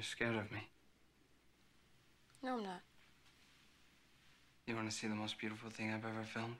You're scared of me. No, I'm not. You want to see the most beautiful thing I've ever filmed?